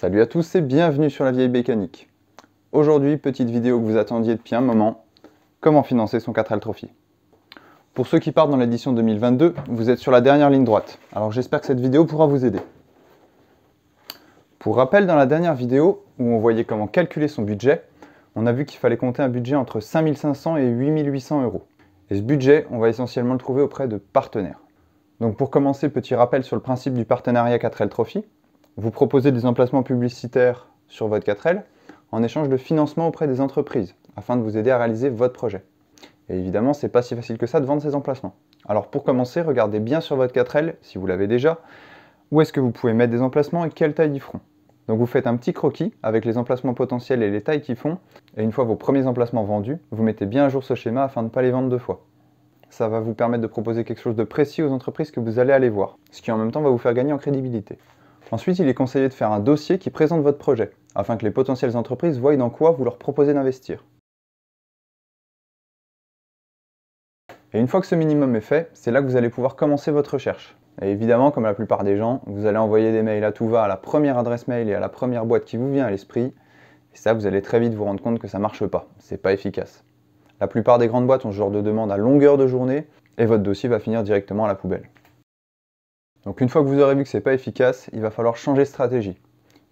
Salut à tous et bienvenue sur la vieille mécanique. Aujourd'hui, petite vidéo que vous attendiez depuis un moment, comment financer son 4L Trophy? Pour ceux qui partent dans l'édition 2022, vous êtes sur la dernière ligne droite, alors j'espère que cette vidéo pourra vous aider. Pour rappel, dans la dernière vidéo, où on voyait comment calculer son budget, on a vu qu'il fallait compter un budget entre 5500 et 8800 euros. Et ce budget, on va essentiellement le trouver auprès de partenaires. Donc pour commencer, petit rappel sur le principe du partenariat 4L Trophy. Vous proposez des emplacements publicitaires sur votre 4L en échange de financement auprès des entreprises, afin de vous aider à réaliser votre projet. Et évidemment, c'est pas si facile que ça de vendre ces emplacements. Alors pour commencer, regardez bien sur votre 4L, si vous l'avez déjà, où est-ce que vous pouvez mettre des emplacements et quelle taille ils feront. Donc vous faites un petit croquis avec les emplacements potentiels et les tailles qu'ils font, et une fois vos premiers emplacements vendus, vous mettez bien à jour ce schéma afin de ne pas les vendre deux fois. Ça va vous permettre de proposer quelque chose de précis aux entreprises que vous allez aller voir, ce qui en même temps va vous faire gagner en crédibilité. Ensuite, il est conseillé de faire un dossier qui présente votre projet, afin que les potentielles entreprises voient dans quoi vous leur proposez d'investir. Et une fois que ce minimum est fait, c'est là que vous allez pouvoir commencer votre recherche. Et évidemment, comme la plupart des gens, vous allez envoyer des mails à tout va à la première adresse mail et à la première boîte qui vous vient à l'esprit. Et ça, vous allez très vite vous rendre compte que ça ne marche pas. C'est pas efficace. La plupart des grandes boîtes ont ce genre de demande à longueur de journée et votre dossier va finir directement à la poubelle. Donc une fois que vous aurez vu que c'est pas efficace, il va falloir changer de stratégie.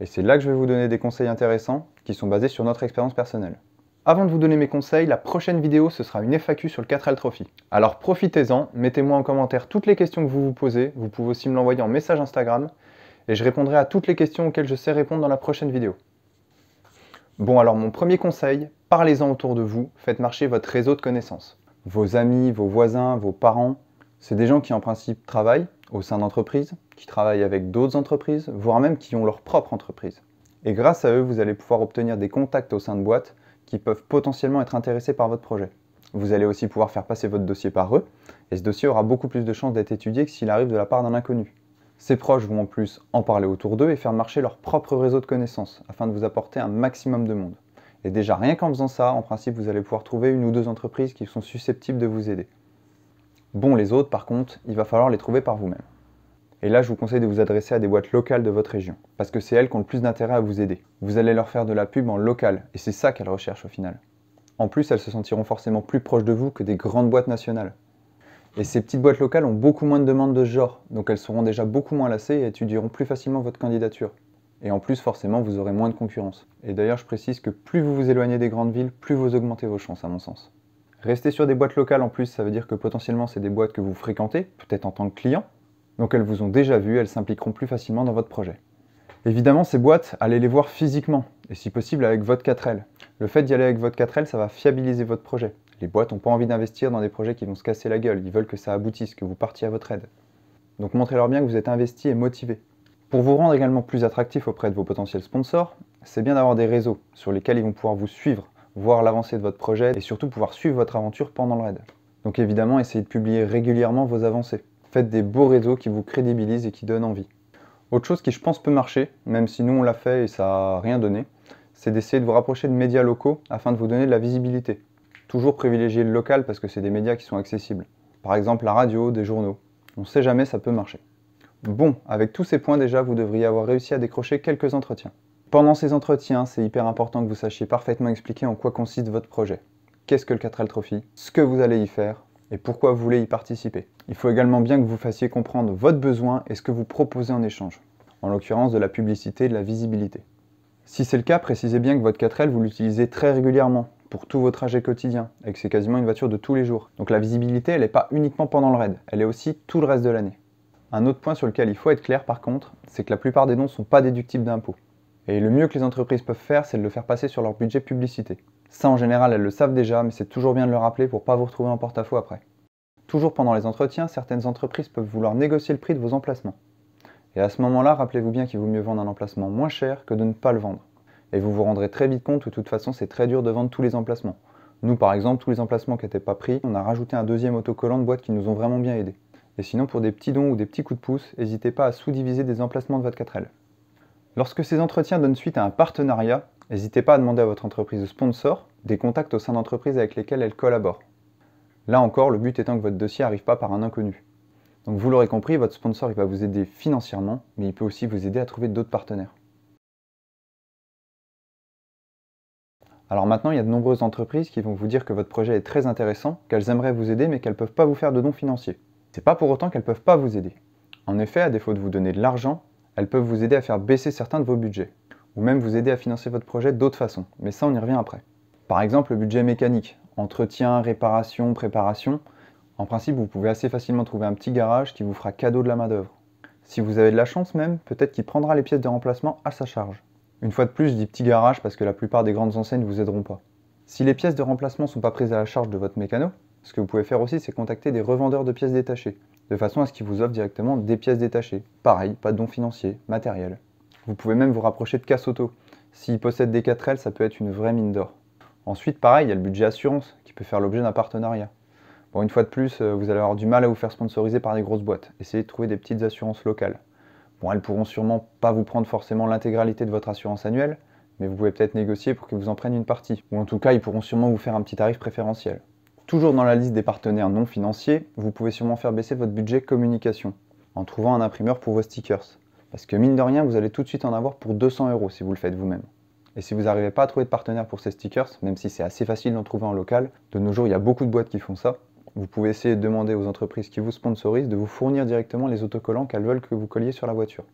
Et c'est là que je vais vous donner des conseils intéressants qui sont basés sur notre expérience personnelle. Avant de vous donner mes conseils, la prochaine vidéo ce sera une FAQ sur le 4L Trophy. Alors profitez-en, mettez-moi en commentaire toutes les questions que vous vous posez, vous pouvez aussi me l'envoyer en message Instagram, et je répondrai à toutes les questions auxquelles je sais répondre dans la prochaine vidéo. Bon alors mon premier conseil, parlez-en autour de vous, faites marcher votre réseau de connaissances. Vos amis, vos voisins, vos parents, c'est des gens qui en principe travaillent au sein d'entreprises, qui travaillent avec d'autres entreprises, voire même qui ont leur propre entreprise. Et grâce à eux, vous allez pouvoir obtenir des contacts au sein de boîtes qui peuvent potentiellement être intéressés par votre projet. Vous allez aussi pouvoir faire passer votre dossier par eux, et ce dossier aura beaucoup plus de chances d'être étudié que s'il arrive de la part d'un inconnu. Ces proches vont en plus en parler autour d'eux et faire marcher leur propre réseau de connaissances, afin de vous apporter un maximum de monde. Et déjà, rien qu'en faisant ça, en principe, vous allez pouvoir trouver une ou deux entreprises qui sont susceptibles de vous aider. Bon, les autres, par contre, il va falloir les trouver par vous-même. Et là, je vous conseille de vous adresser à des boîtes locales de votre région, parce que c'est elles qui ont le plus d'intérêt à vous aider. Vous allez leur faire de la pub en local, et c'est ça qu'elles recherchent au final. En plus, elles se sentiront forcément plus proches de vous que des grandes boîtes nationales. Et ces petites boîtes locales ont beaucoup moins de demandes de ce genre, donc elles seront déjà beaucoup moins lassées et étudieront plus facilement votre candidature. Et en plus, forcément, vous aurez moins de concurrence. Et d'ailleurs, je précise que plus vous vous éloignez des grandes villes, plus vous augmentez vos chances, à mon sens. Rester sur des boîtes locales en plus, ça veut dire que potentiellement c'est des boîtes que vous fréquentez, peut-être en tant que client, donc elles vous ont déjà vu, elles s'impliqueront plus facilement dans votre projet. Évidemment, ces boîtes, allez les voir physiquement, et si possible avec votre 4L. Le fait d'y aller avec votre 4L, ça va fiabiliser votre projet. Les boîtes n'ont pas envie d'investir dans des projets qui vont se casser la gueule, ils veulent que ça aboutisse, que vous partiez à votre aide. Donc montrez-leur bien que vous êtes investi et motivé. Pour vous rendre également plus attractif auprès de vos potentiels sponsors, c'est bien d'avoir des réseaux sur lesquels ils vont pouvoir vous suivre, voir l'avancée de votre projet et surtout pouvoir suivre votre aventure pendant le raid. Donc évidemment, essayez de publier régulièrement vos avancées. Faites des beaux réseaux qui vous crédibilisent et qui donnent envie. Autre chose qui je pense peut marcher, même si nous on l'a fait et ça n'a rien donné, c'est d'essayer de vous rapprocher de médias locaux afin de vous donner de la visibilité. Toujours privilégier le local parce que c'est des médias qui sont accessibles. Par exemple la radio, des journaux. On ne sait jamais, ça peut marcher. Bon, avec tous ces points déjà, vous devriez avoir réussi à décrocher quelques entretiens. Pendant ces entretiens, c'est hyper important que vous sachiez parfaitement expliquer en quoi consiste votre projet. Qu'est-ce que le 4L Trophy? Ce que vous allez y faire et pourquoi vous voulez y participer. Il faut également bien que vous fassiez comprendre votre besoin et ce que vous proposez en échange, en l'occurrence de la publicité et de la visibilité. Si c'est le cas, précisez bien que votre 4L, vous l'utilisez très régulièrement pour tous vos trajets quotidiens et que c'est quasiment une voiture de tous les jours. Donc la visibilité, elle n'est pas uniquement pendant le raid, elle est aussi tout le reste de l'année. Un autre point sur lequel il faut être clair par contre, c'est que la plupart des dons ne sont pas déductibles d'impôts. Et le mieux que les entreprises peuvent faire, c'est de le faire passer sur leur budget publicité. Ça, en général, elles le savent déjà, mais c'est toujours bien de le rappeler pour pas vous retrouver en porte-à-faux après. Toujours pendant les entretiens, certaines entreprises peuvent vouloir négocier le prix de vos emplacements. Et à ce moment-là, rappelez-vous bien qu'il vaut mieux vendre un emplacement moins cher que de ne pas le vendre. Et vous vous rendrez très vite compte que de toute façon, c'est très dur de vendre tous les emplacements. Nous, par exemple, tous les emplacements qui n'étaient pas pris, on a rajouté un deuxième autocollant de boîtes qui nous ont vraiment bien aidés. Et sinon, pour des petits dons ou des petits coups de pouce, n'hésitez pas à sous-diviser des emplacements de votre 4L. Lorsque ces entretiens donnent suite à un partenariat, n'hésitez pas à demander à votre entreprise de sponsor des contacts au sein d'entreprises avec lesquelles elle collabore. Là encore, le but étant que votre dossier n'arrive pas par un inconnu. Donc vous l'aurez compris, votre sponsor va vous aider financièrement, mais il peut aussi vous aider à trouver d'autres partenaires. Alors maintenant, il y a de nombreuses entreprises qui vont vous dire que votre projet est très intéressant, qu'elles aimeraient vous aider, mais qu'elles ne peuvent pas vous faire de dons financiers. C'est pas pour autant qu'elles ne peuvent pas vous aider. En effet, à défaut de vous donner de l'argent, elles peuvent vous aider à faire baisser certains de vos budgets, ou même vous aider à financer votre projet d'autres façons, mais ça on y revient après. Par exemple, le budget mécanique, entretien, réparation, préparation. En principe, vous pouvez assez facilement trouver un petit garage qui vous fera cadeau de la main-d'œuvre. Si vous avez de la chance même, peut-être qu'il prendra les pièces de remplacement à sa charge. Une fois de plus, je dis petit garage parce que la plupart des grandes enseignes ne vous aideront pas. Si les pièces de remplacement ne sont pas prises à la charge de votre mécano, ce que vous pouvez faire aussi, c'est contacter des revendeurs de pièces détachées, de façon à ce qu'ils vous offrent directement des pièces détachées. Pareil, pas de dons financiers, matériel. Vous pouvez même vous rapprocher de casse auto. S'ils possèdent des 4L, ça peut être une vraie mine d'or. Ensuite, pareil, il y a le budget assurance qui peut faire l'objet d'un partenariat. Bon, une fois de plus, euh, vous allez avoir du mal à vous faire sponsoriser par des grosses boîtes. Essayez de trouver des petites assurances locales. Bon, elles pourront sûrement pas vous prendre forcément l'intégralité de votre assurance annuelle, mais vous pouvez peut-être négocier pour qu'ils vous en prennent une partie. Ou en tout cas, ils pourront sûrement vous faire un petit tarif préférentiel. Toujours dans la liste des partenaires non financiers, vous pouvez sûrement faire baisser votre budget communication en trouvant un imprimeur pour vos stickers. Parce que mine de rien, vous allez tout de suite en avoir pour 200 euros si vous le faites vous-même. Et si vous n'arrivez pas à trouver de partenaire pour ces stickers, même si c'est assez facile d'en trouver en local, de nos jours il y a beaucoup de boîtes qui font ça, vous pouvez essayer de demander aux entreprises qui vous sponsorisent de vous fournir directement les autocollants qu'elles veulent que vous colliez sur la voiture.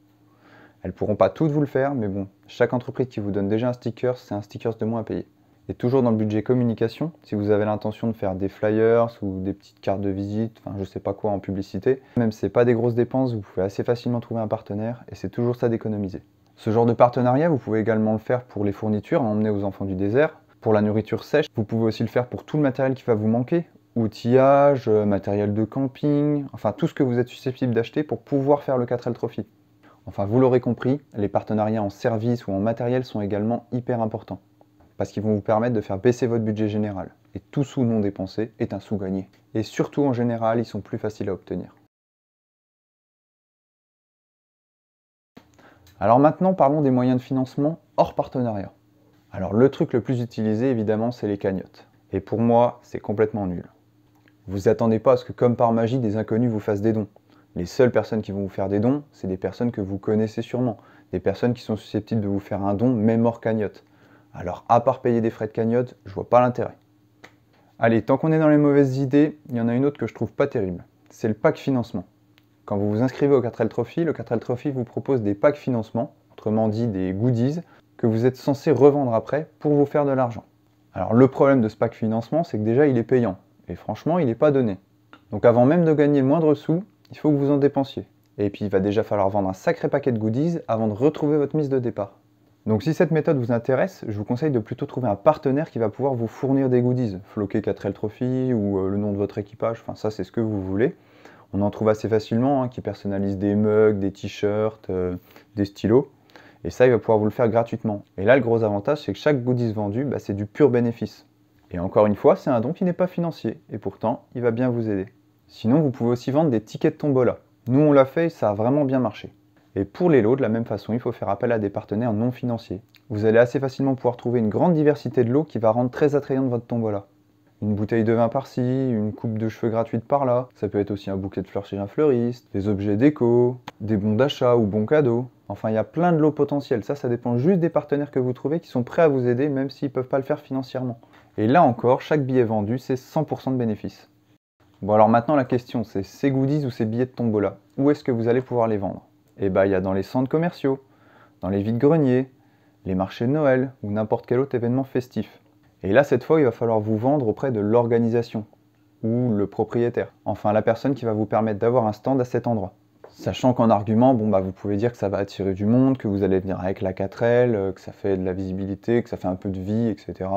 Elles pourront pas toutes vous le faire, mais bon, chaque entreprise qui vous donne déjà un sticker, c'est un sticker de moins à payer. Et toujours dans le budget communication, si vous avez l'intention de faire des flyers ou des petites cartes de visite, enfin je sais pas quoi en publicité, même si c'est pas des grosses dépenses, vous pouvez assez facilement trouver un partenaire et c'est toujours ça d'économiser. Ce genre de partenariat, vous pouvez également le faire pour les fournitures à emmener aux enfants du désert, pour la nourriture sèche, vous pouvez aussi le faire pour tout le matériel qui va vous manquer, outillage, euh, matériel de camping, enfin tout ce que vous êtes susceptible d'acheter pour pouvoir faire le 4L Trophy. Enfin, vous l'aurez compris, les partenariats en service ou en matériel sont également hyper importants, parce qu'ils vont vous permettre de faire baisser votre budget général. Et tout sous non dépensé est un sous gagné. Et surtout en général, ils sont plus faciles à obtenir. Alors maintenant, parlons des moyens de financement hors partenariat. Alors le truc le plus utilisé, évidemment, c'est les cagnottes. Et pour moi, c'est complètement nul. Vous attendez pas à ce que, comme par magie, des inconnus vous fassent des dons. Les seules personnes qui vont vous faire des dons, c'est des personnes que vous connaissez sûrement. Des personnes qui sont susceptibles de vous faire un don, même hors cagnotte. Alors, à part payer des frais de cagnotte, je vois pas l'intérêt. Allez, tant qu'on est dans les mauvaises idées, il y en a une autre que je trouve pas terrible. C'est le pack financement. Quand vous vous inscrivez au 4L Trophy, le 4L Trophy vous propose des packs financement, autrement dit des goodies, que vous êtes censé revendre après pour vous faire de l'argent. Alors le problème de ce pack financement, c'est que déjà il est payant, et franchement il n'est pas donné. Donc avant même de gagner le moindre sou, il faut que vous en dépensiez. Et puis il va déjà falloir vendre un sacré paquet de goodies avant de retrouver votre mise de départ. Donc si cette méthode vous intéresse, je vous conseille de plutôt trouver un partenaire qui va pouvoir vous fournir des goodies, floquer 4L Trophy ou euh, le nom de votre équipage, enfin ça c'est ce que vous voulez. On en trouve assez facilement, hein, qui personnalise des mugs, des t-shirts, euh, des stylos. Et ça, il va pouvoir vous le faire gratuitement. Et là, le gros avantage, c'est que chaque goodies vendu, bah, c'est du pur bénéfice. Et encore une fois, c'est un don qui n'est pas financier. Et pourtant, il va bien vous aider. Sinon, vous pouvez aussi vendre des tickets de tombola. Nous, on l'a fait et ça a vraiment bien marché. Et pour les lots, de la même façon, il faut faire appel à des partenaires non financiers. Vous allez assez facilement pouvoir trouver une grande diversité de lots qui va rendre très attrayante votre tombola une bouteille de vin par-ci, une coupe de cheveux gratuite par-là. Ça peut être aussi un bouquet de fleurs chez un fleuriste, des objets déco, des bons d'achat ou bons cadeaux. Enfin, il y a plein de lots potentiels. Ça, ça dépend juste des partenaires que vous trouvez qui sont prêts à vous aider, même s'ils ne peuvent pas le faire financièrement. Et là encore, chaque billet vendu, c'est 100% de bénéfice. Bon, alors maintenant, la question, c'est ces goodies ou ces billets de tombola, où est-ce que vous allez pouvoir les vendre? Eh bien, il y a dans les centres commerciaux, dans les vides-greniers, les marchés de Noël ou n'importe quel autre événement festif. Et là, cette fois, il va falloir vous vendre auprès de l'organisation ou le propriétaire. Enfin, la personne qui va vous permettre d'avoir un stand à cet endroit. Sachant qu'en argument, bon, bah, vous pouvez dire que ça va attirer du monde, que vous allez venir avec la 4L, euh, que ça fait de la visibilité, que ça fait un peu de vie, etc.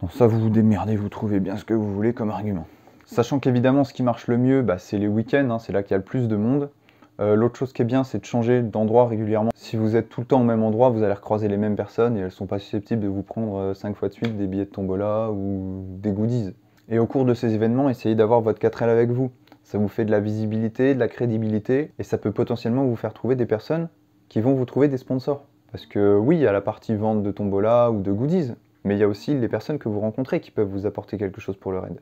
Donc ça, vous vous démerdez, vous trouvez bien ce que vous voulez comme argument. Sachant qu'évidemment, ce qui marche le mieux, bah, c'est les week-ends, hein, c'est là qu'il y a le plus de monde. Euh, l'autre chose qui est bien, c'est de changer d'endroit régulièrement. Si vous êtes tout le temps au même endroit, vous allez recroiser les mêmes personnes et elles ne sont pas susceptibles de vous prendre 5 euh, fois de suite des billets de tombola ou des goodies. Et au cours de ces événements, essayez d'avoir votre 4L avec vous. Ça vous fait de la visibilité, de la crédibilité et ça peut potentiellement vous faire trouver des personnes qui vont vous trouver des sponsors. Parce que oui, il y a la partie vente de tombola ou de goodies, mais il y a aussi les personnes que vous rencontrez qui peuvent vous apporter quelque chose pour le raid.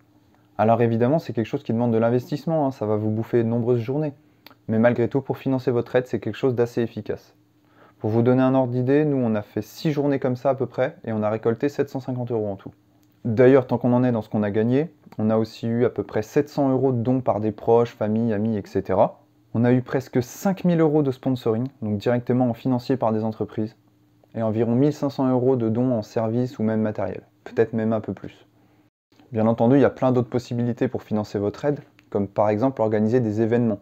Alors évidemment, c'est quelque chose qui demande de l'investissement, hein. ça va vous bouffer de nombreuses journées. Mais malgré tout, pour financer votre aide, c'est quelque chose d'assez efficace. Pour vous donner un ordre d'idée, nous on a fait 6 journées comme ça à peu près et on a récolté 750 euros en tout. D'ailleurs, tant qu'on en est dans ce qu'on a gagné, on a aussi eu à peu près 700 euros de dons par des proches, familles, amis, etc. On a eu presque 5000 euros de sponsoring, donc directement en financier par des entreprises, et environ 1500 euros de dons en services ou même matériel, peut-être même un peu plus. Bien entendu, il y a plein d'autres possibilités pour financer votre aide, comme par exemple organiser des événements.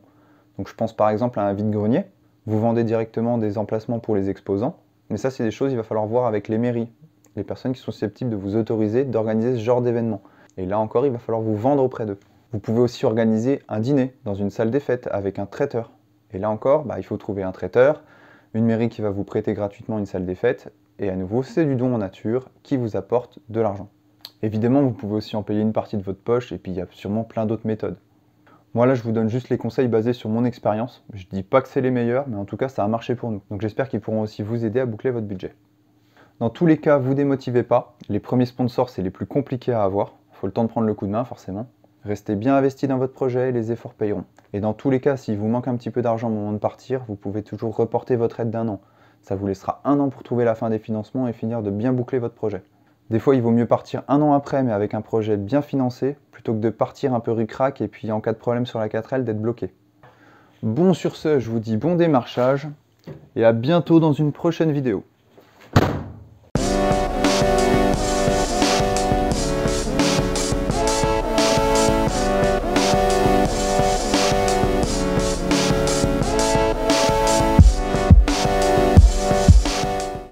Donc je pense par exemple à un vide-grenier, vous vendez directement des emplacements pour les exposants, mais ça c'est des choses qu'il va falloir voir avec les mairies, les personnes qui sont susceptibles de vous autoriser d'organiser ce genre d'événement. Et là encore, il va falloir vous vendre auprès d'eux. Vous pouvez aussi organiser un dîner dans une salle des fêtes avec un traiteur. Et là encore, bah, il faut trouver un traiteur, une mairie qui va vous prêter gratuitement une salle des fêtes, et à nouveau, c'est du don en nature qui vous apporte de l'argent. Évidemment, vous pouvez aussi en payer une partie de votre poche, et puis il y a sûrement plein d'autres méthodes. Moi là, je vous donne juste les conseils basés sur mon expérience. Je dis pas que c'est les meilleurs, mais en tout cas, ça a marché pour nous. Donc j'espère qu'ils pourront aussi vous aider à boucler votre budget. Dans tous les cas, vous démotivez pas. Les premiers sponsors, c'est les plus compliqués à avoir. Il faut le temps de prendre le coup de main, forcément. Restez bien investi dans votre projet et les efforts payeront. Et dans tous les cas, s'il vous manque un petit peu d'argent au moment de partir, vous pouvez toujours reporter votre aide d'un an. Ça vous laissera un an pour trouver la fin des financements et finir de bien boucler votre projet. Des fois, il vaut mieux partir un an après, mais avec un projet bien financé, plutôt que de partir un peu ric-rac et puis en cas de problème sur la 4L, d'être bloqué. Bon, sur ce, je vous dis bon démarchage et à bientôt dans une prochaine vidéo.